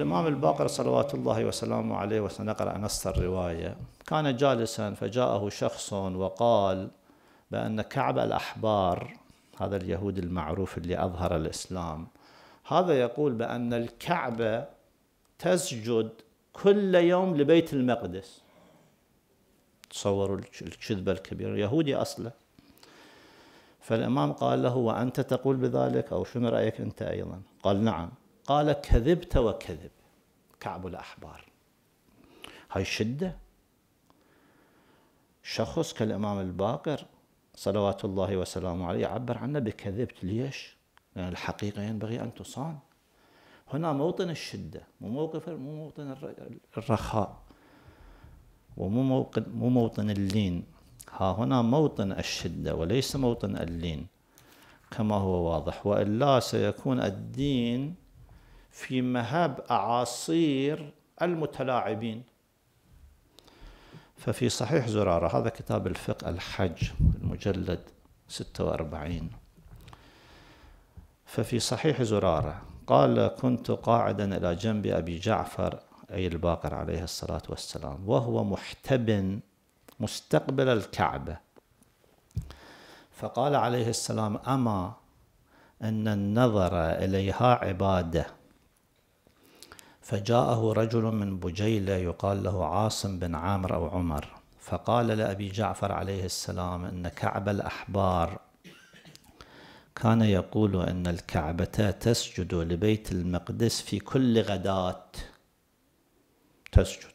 الإمام الباقر صلوات الله وسلامه عليه وسنقرأ نص الرواية. كان جالسا فجاءه شخص وقال بأن كعب الأحبار هذا اليهود المعروف اللي أظهر الإسلام هذا يقول بأن الكعبة تسجد كل يوم لبيت المقدس. تصوروا الكذبة الكبيرة يهودي أصله. فالإمام قال له وأنت تقول بذلك؟ أو شنو رأيك أنت أيضا؟ قال نعم. قال كذبت وكذب. كعب الأحبار. هاي شدة. شخص كالإمام الباقر صلوات الله وسلامه عليه يعبر عنه بكذبت. ليش؟ لأن يعني الحقيقة ينبغي أن تصان. هنا موطن الشدة مو موقف مو موطن الرخاء. ومو موطن مو موطن اللين. ها هنا موطن الشدة وليس موطن اللين. كما هو واضح. وإلا سيكون الدين في مهب أعاصير المتلاعبين. ففي صحيح زرارة هذا كتاب الفقه الحج المجلد 46 ففي صحيح زرارة قال كنت قاعدا إلى جنب أبي جعفر أي الباقر عليه الصلاة والسلام وهو محتب مستقبل الكعبة. فقال عليه السلام أما أن النظر إليها عبادة فجاءه رجل من بجيلة يقال له عاصم بن عامر أو عمر فقال لأبي جعفر عليه السلام أن كعب الأحبار كان يقول أن الكعبة تسجد لبيت المقدس في كل غداة. تسجد.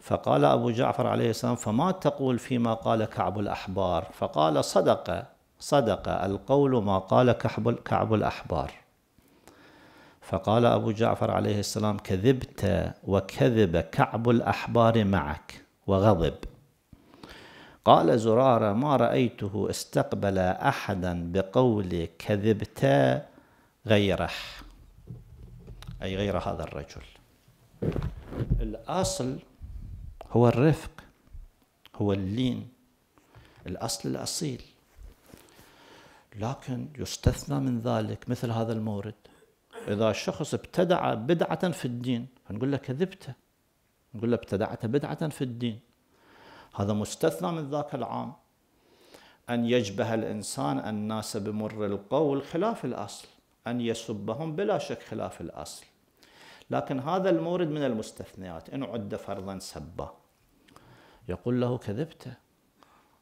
فقال أبو جعفر عليه السلام فما تقول فيما قال كعب الأحبار؟ فقال صدق صدق القول ما قال كعب الأحبار. فقال أبو جعفر عليه السلام كذبت وكذب كعب الأحبار معك وغضب. قال زرارة ما رأيته استقبل أحدا بقول كذبت غيره. أي غير هذا الرجل. الأصل هو الرفق هو اللين. الأصل الأصيل. لكن يستثنى من ذلك مثل هذا المورد. إذا شخص ابتدع بدعة في الدين فنقول له كذبت. نقول له ابتدعت بدعة في الدين. هذا مستثنى من ذاك العام. أن يجبه الإنسان الناس بمر القول خلاف الأصل أن يسبهم بلا شك خلاف الأصل. لكن هذا المورد من المستثنيات إن عد فرضا سبا يقول له كذبت.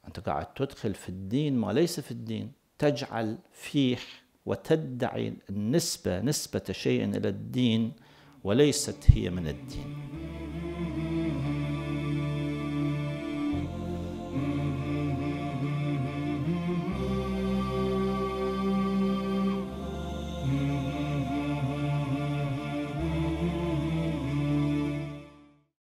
أنت قاعد تدخل في الدين ما ليس في الدين تجعل فيه وتدعي النسبة نسبة شيء إلى الدين وليست هي من الدين.